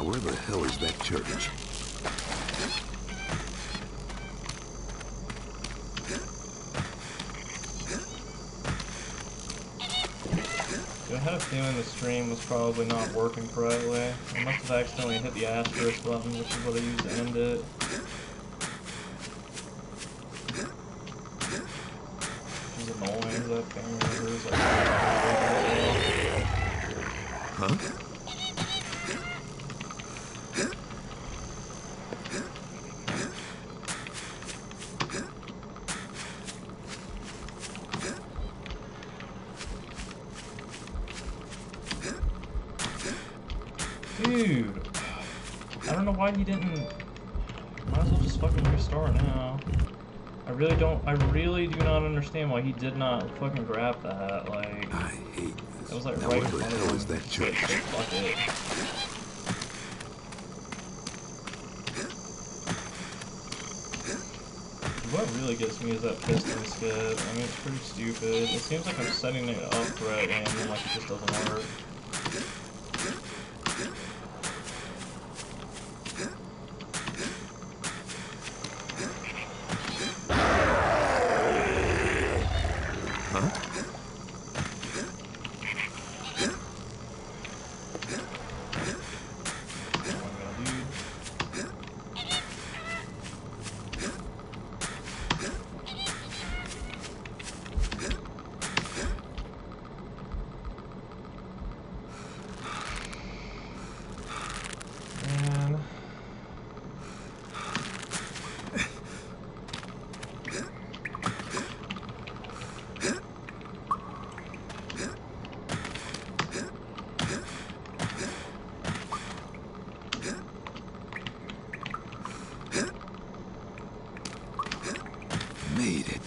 Now where the hell is that church? I had a feeling the stream was probably not working correctly. I must have accidentally hit the asterisk button, which is what I used to end it. Which is annoying, that thing remembers, like, Huh? Dude! I don't know why he didn't... Might as well just fucking restart now. I really don't... I really do not understand why he did not fucking grab that, like... I hate this. It was like now right in the front of hell him. is that church? fuck it. What really gets me is that piston skid. I mean, it's pretty stupid. It seems like I'm setting it up correctly and then like it just doesn't work. Huh? What am I gonna do? Man. Made it.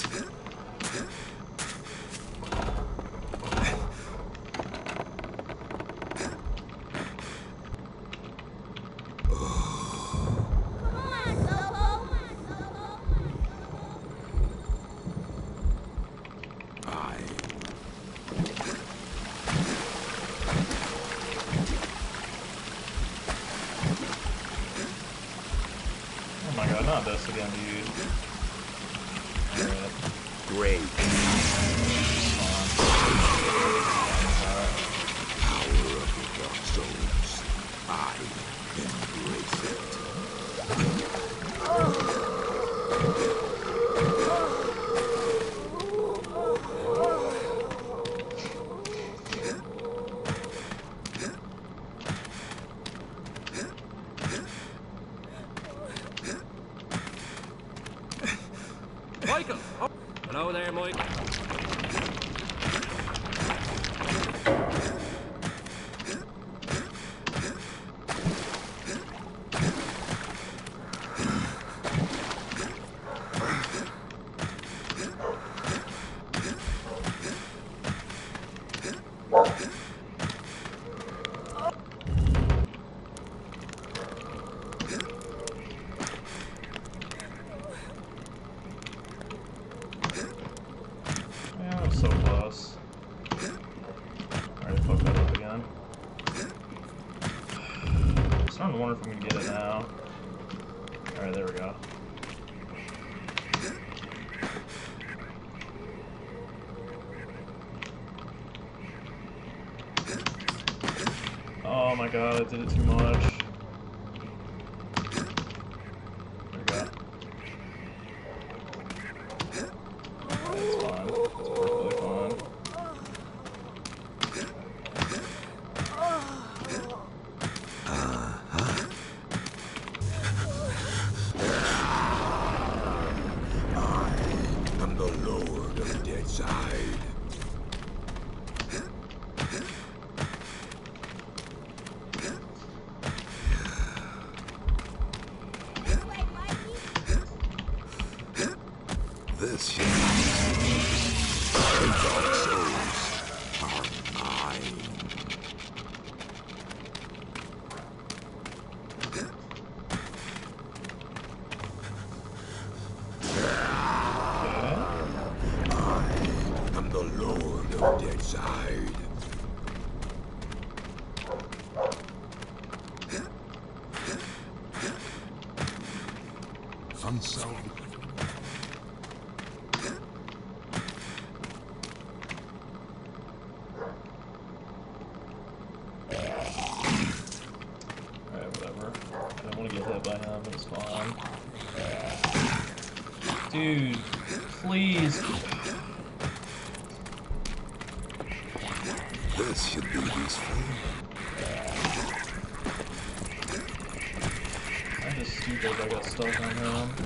I Oh my god, not this again, dude. Alright, great fine. power of the dark souls. I embrace it. Michael! Oh, hello there, Mike. Yeah, I'm so close. Alright, fuck that up again. I'm starting to wonder if we can get it now. Alright, there we go. Oh my god, I did it too much. There we go. It's fine. It's perfectly fine. I'm the lord of the Deadside. This shit. The dark souls are mine. Okay. I'm the lord of Deadside. Dude, please. This should be useful. I'm just stupid I got stuck on him.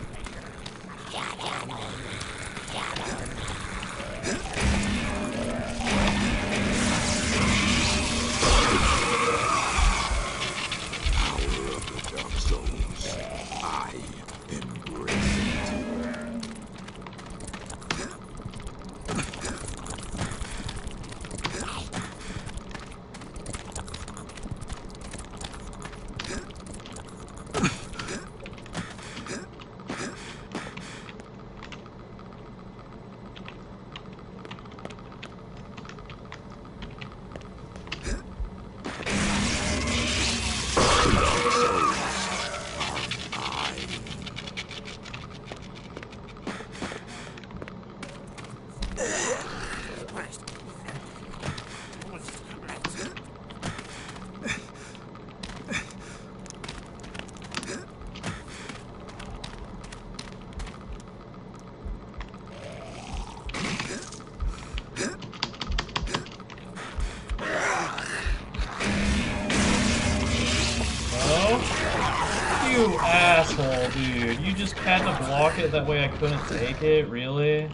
Asshole, dude. You just had to block it that way I couldn't take it? Really?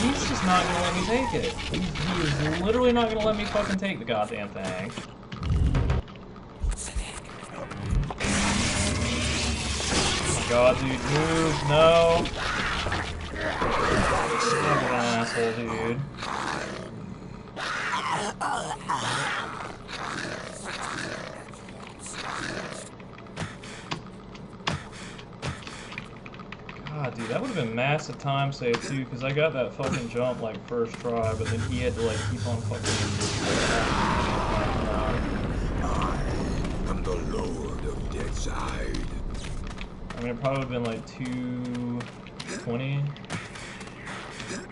He's just not gonna let me take it. He's, he is literally not gonna let me fucking take the goddamn thing. Oh god, dude, move, no. An asshole, dude. God, dude, that would have been massive time save too, because I got that fucking jump like first try, but then he had to like keep on fucking. I'm the Lord of Deadside. I mean, it probably have been like 220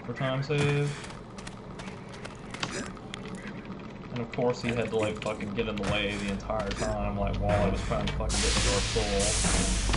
for time save. And of course, he had to like fucking get in the way the entire time, like while I was trying to fucking get to Soul.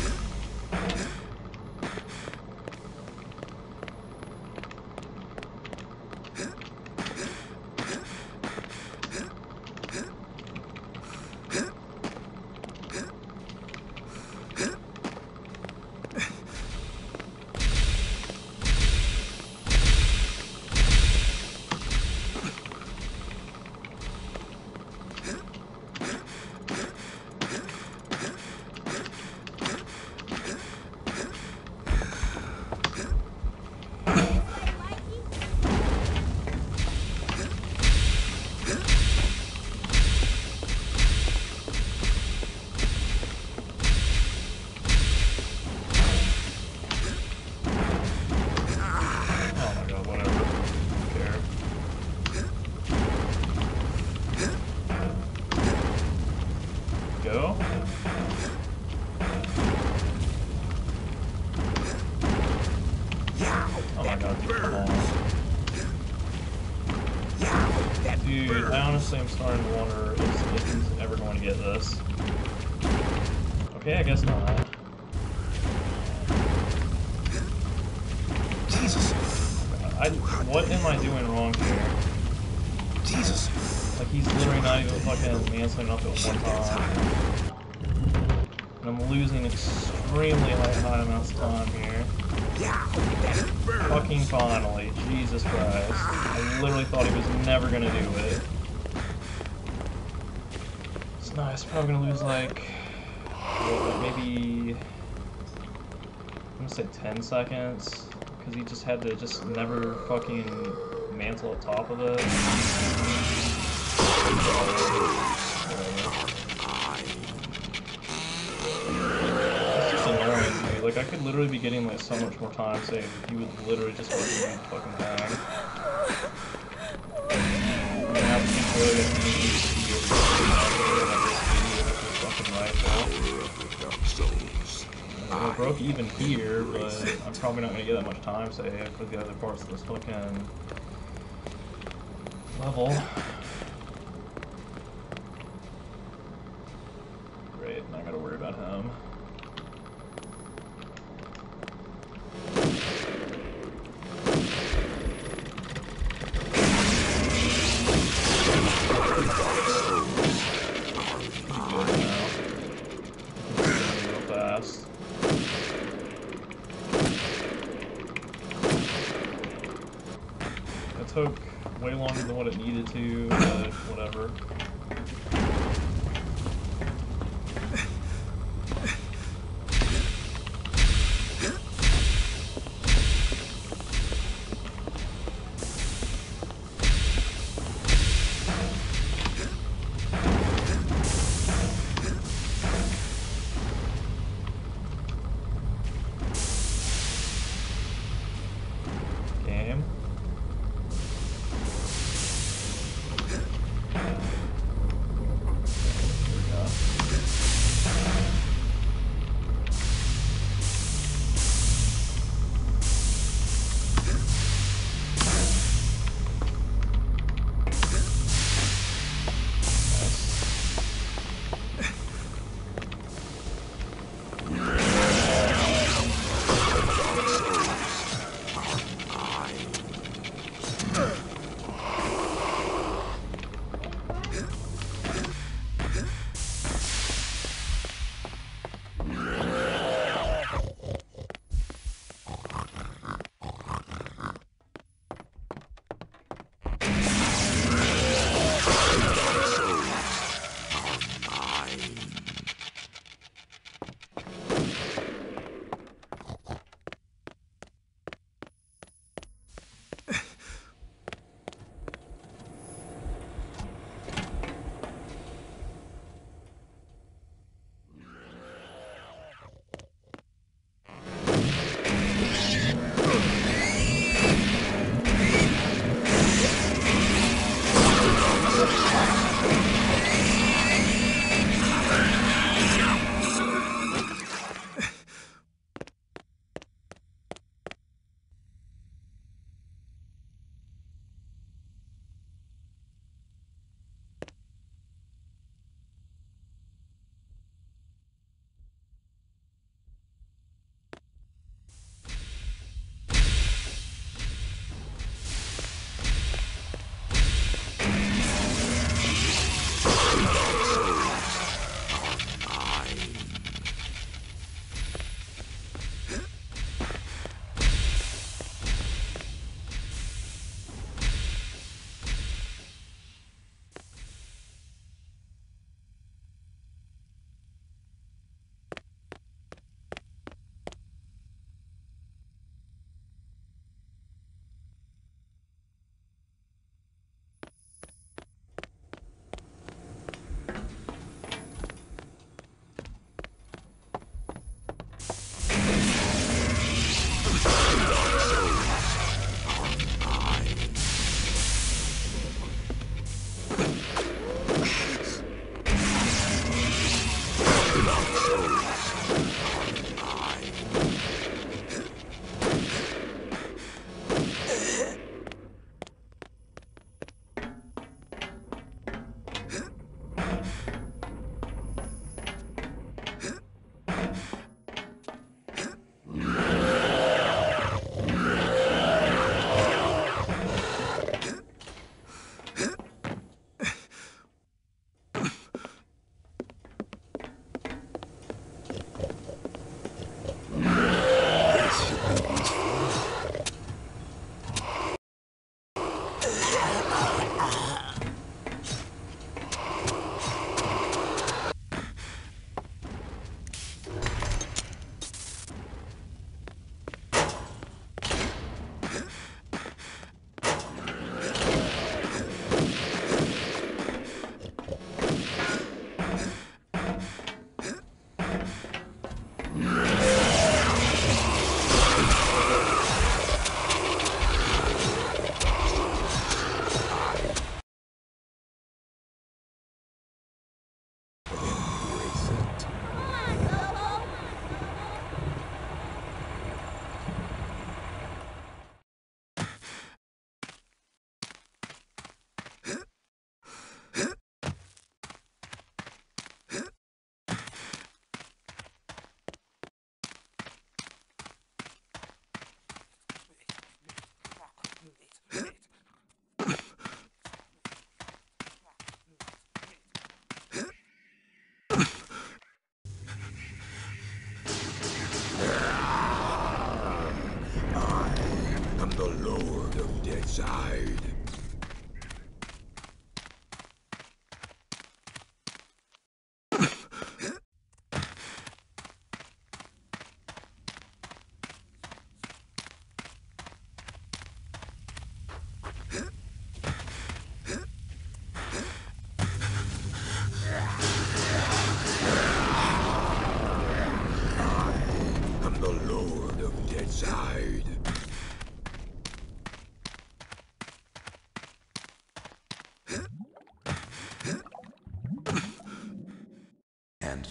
Honestly am starting to wonder if, if he's ever going to get this. Okay, I guess not. Jesus! I, what am I doing wrong here? Jesus! Like he's literally not even fucking canceling up at one time. And I'm losing extremely high, high amounts of time here. Yeah. Fucking finally. Jesus Christ. I literally thought he was never gonna do it. Nice. Probably gonna lose like, maybe I'm gonna say 10 seconds because he just had to just never fucking mantle on top of it. It's just annoying. Like, I could literally be getting, like, so much more time if he would literally just fucking thing. I'm gonna have to keep It broke even here, but I'm probably not gonna get that much time saved for the other parts of this fucking level.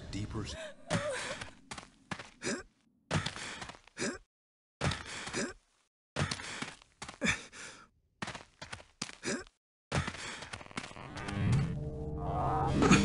and deeper.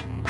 you